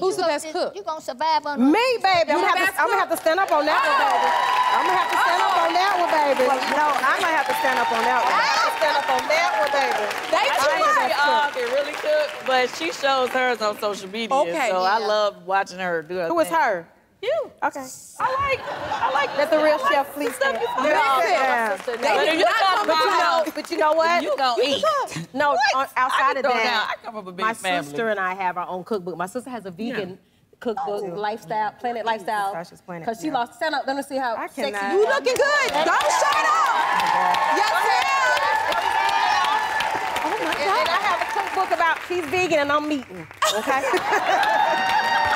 Who's the best cook? You gonna survive on Me, baby. I'm gonna, have to, I'm gonna have to stand up on that one, baby. I'm gonna have to stand up on that one, baby. no, I might have to stand up on that one. I have to stand up on that one, baby. They I too ain't the best cook. all can really cook, but she shows hers on social media. Okay, so I love watching her do her Who is thing. her? You. Okay. I like, I like Let the real chef please stand. Yeah. They But you not come come But to you my know, house. you know what? You gonna eat. No, on, outside of that. I come from a big my family. sister and I have our own cookbook. My sister has a vegan cookbook, oh. lifestyle, Planet Lifestyle. Because she yeah. lost. Stand up. Let me see how I sexy cannot. you looking good. Don't shut up. Oh yes, ma'am. Oh my God. And I have a cookbook about she's vegan and I'm meeting. Okay.